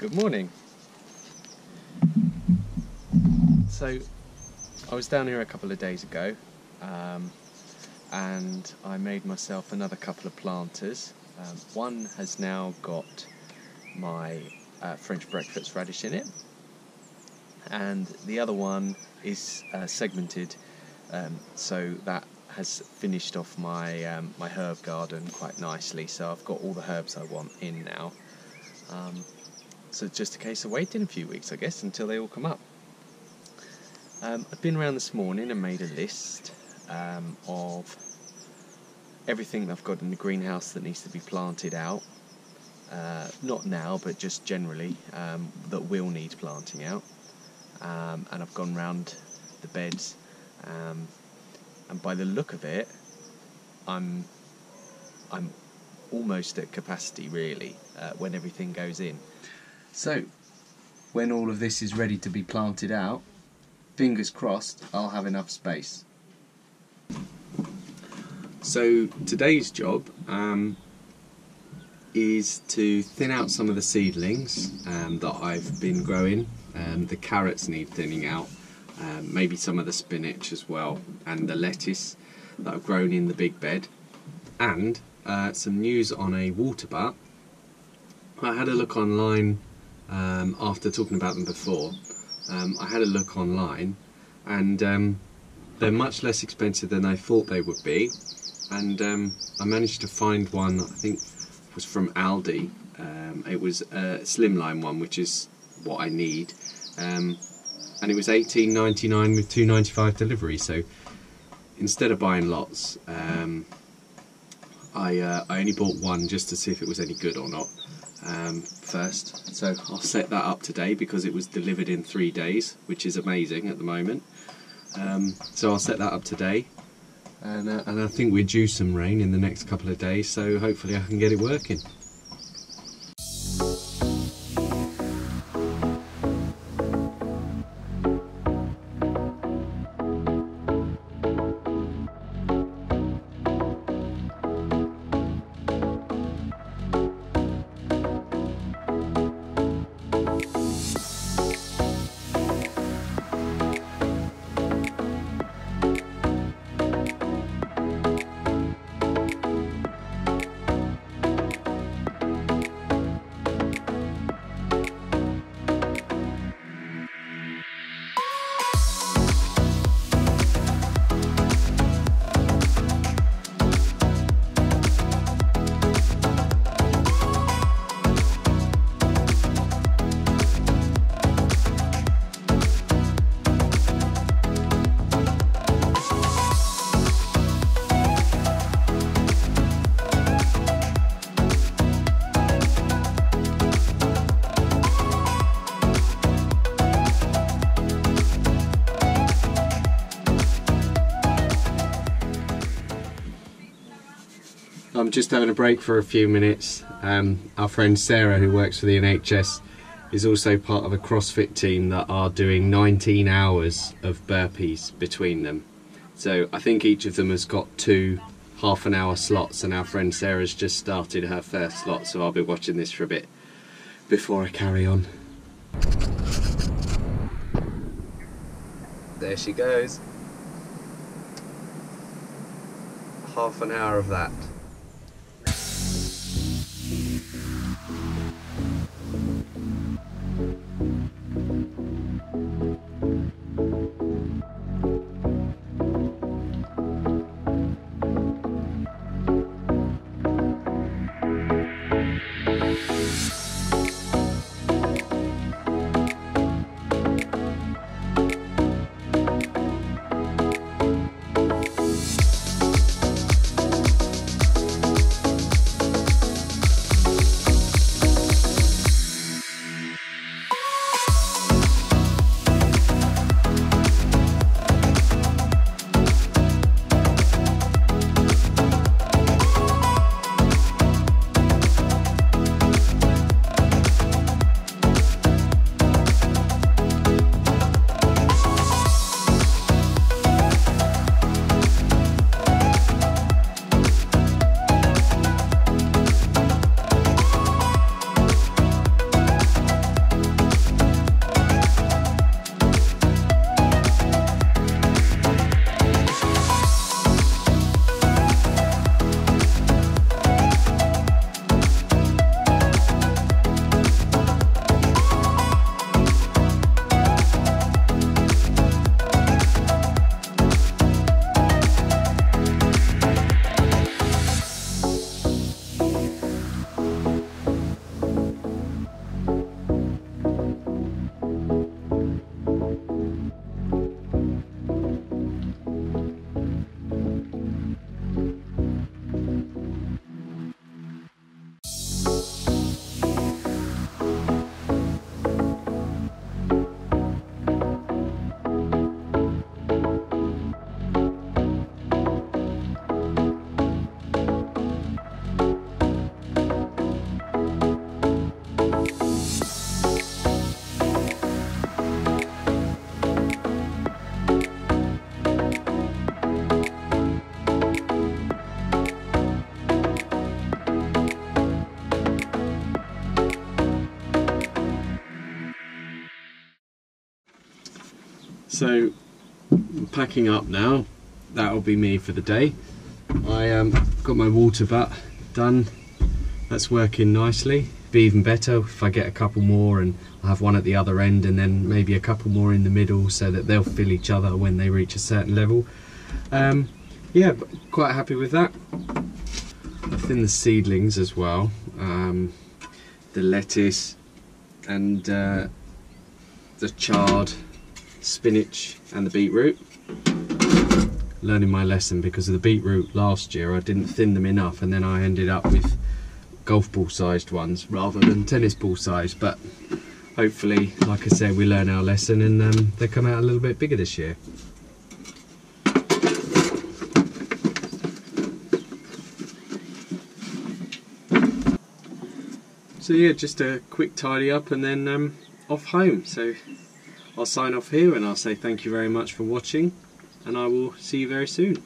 Good morning. So, I was down here a couple of days ago, um, and I made myself another couple of planters. Um, one has now got my uh, French breakfast radish in it, and the other one is uh, segmented, um, so that has finished off my um, my herb garden quite nicely. So I've got all the herbs I want in now. Um, so it's just a case of waiting a few weeks, I guess, until they all come up. Um, I've been around this morning and made a list um, of everything I've got in the greenhouse that needs to be planted out. Uh, not now, but just generally um, that will need planting out. Um, and I've gone round the beds, um, and by the look of it, I'm I'm almost at capacity really uh, when everything goes in. So, when all of this is ready to be planted out, fingers crossed, I'll have enough space. So, today's job um, is to thin out some of the seedlings um, that I've been growing. Um, the carrots need thinning out, um, maybe some of the spinach as well, and the lettuce that I've grown in the big bed. And uh, some news on a water butt. I had a look online um, after talking about them before. Um, I had a look online and um, they're much less expensive than I thought they would be. And um, I managed to find one, I think was from Aldi. Um, it was a slimline one, which is what I need. Um, and it was 18.99 with 2.95 delivery. So instead of buying lots, I uh, I only bought one just to see if it was any good or not um, first. So I'll set that up today because it was delivered in three days, which is amazing at the moment. Um, so I'll set that up today, and uh, and I think we're due some rain in the next couple of days. So hopefully I can get it working. I'm just having a break for a few minutes. Um, our friend Sarah, who works for the NHS, is also part of a CrossFit team that are doing 19 hours of burpees between them. So I think each of them has got two half an hour slots, and our friend Sarah's just started her first slot, so I'll be watching this for a bit before I carry on. There she goes. Half an hour of that. So, I'm packing up now. That'll be me for the day. I um, got my water butt done. That's working nicely. Be even better if I get a couple more and I have one at the other end and then maybe a couple more in the middle so that they'll fill each other when they reach a certain level. Um, yeah, quite happy with that. I thin the seedlings as well. Um, the lettuce and uh, the chard, spinach and the beetroot. Learning my lesson because of the beetroot last year I didn't thin them enough and then I ended up with golf ball sized ones rather than tennis ball sized but hopefully like I said we learn our lesson and um, they come out a little bit bigger this year. So yeah, just a quick tidy up and then um, off home. So I'll sign off here and I'll say thank you very much for watching and I will see you very soon.